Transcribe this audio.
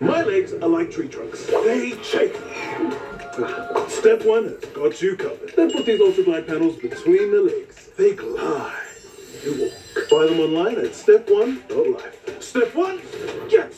My legs are like tree trunks. They shake. StepOne has got you covered. Then put these Ultra Glide panels between the legs. They glide. You walk. Buy them online at step1.life. StepOne, get.